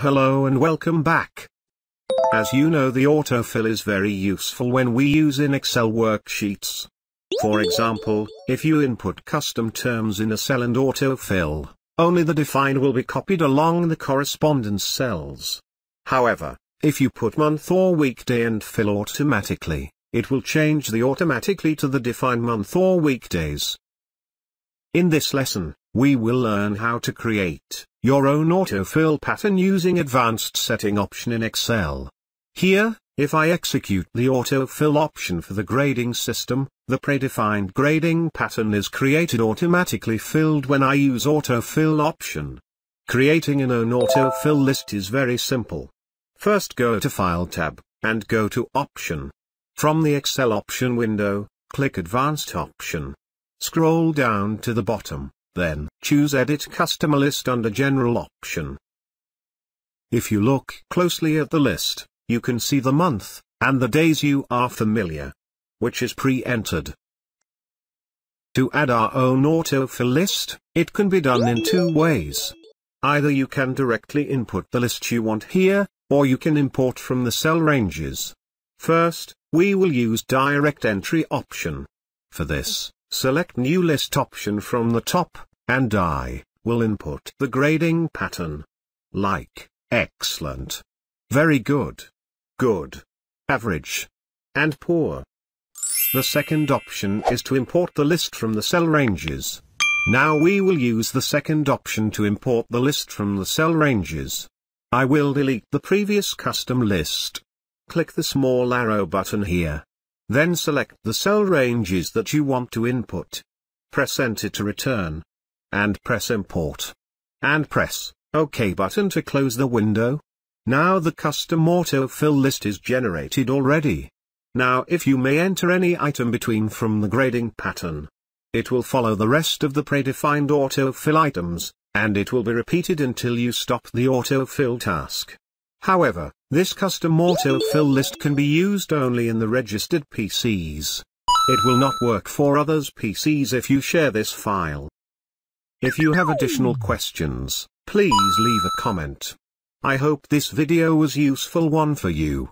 Hello and welcome back. As you know the autofill is very useful when we use in Excel worksheets. For example, if you input custom terms in a cell and autofill, only the define will be copied along the correspondence cells. However, if you put month or weekday and fill automatically, it will change the automatically to the defined month or weekdays. In this lesson, we will learn how to create your own autofill pattern using advanced setting option in Excel. Here, if I execute the autofill option for the grading system, the predefined grading pattern is created automatically filled when I use autofill option. Creating an own autofill list is very simple. First go to File tab, and go to Option. From the Excel option window, click Advanced option. Scroll down to the bottom, then choose Edit Customer List under General option. If you look closely at the list, you can see the month, and the days you are familiar, which is pre-entered. To add our own autofill list, it can be done in two ways. Either you can directly input the list you want here, or you can import from the cell ranges. First, we will use direct entry option. For this, select new list option from the top, and I will input the grading pattern. Like, excellent, very good, good, average, and poor. The second option is to import the list from the cell ranges. Now we will use the second option to import the list from the cell ranges. I will delete the previous custom list. Click the small arrow button here. Then select the cell ranges that you want to input. Press enter to return. And press import. And press OK button to close the window. Now the custom autofill list is generated already. Now if you may enter any item between from the grading pattern. It will follow the rest of the predefined autofill items, and it will be repeated until you stop the autofill task. However, this custom autofill list can be used only in the registered PCs. It will not work for others' PCs if you share this file. If you have additional questions, please leave a comment. I hope this video was useful one for you.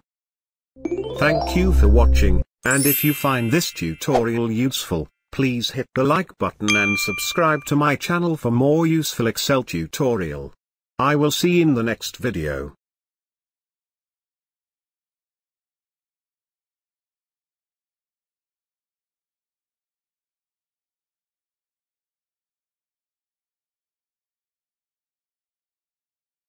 Thank you for watching, and if you find this tutorial useful, Please hit the like button and subscribe to my channel for more useful Excel tutorial. I will see you in the next video.